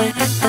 Bye.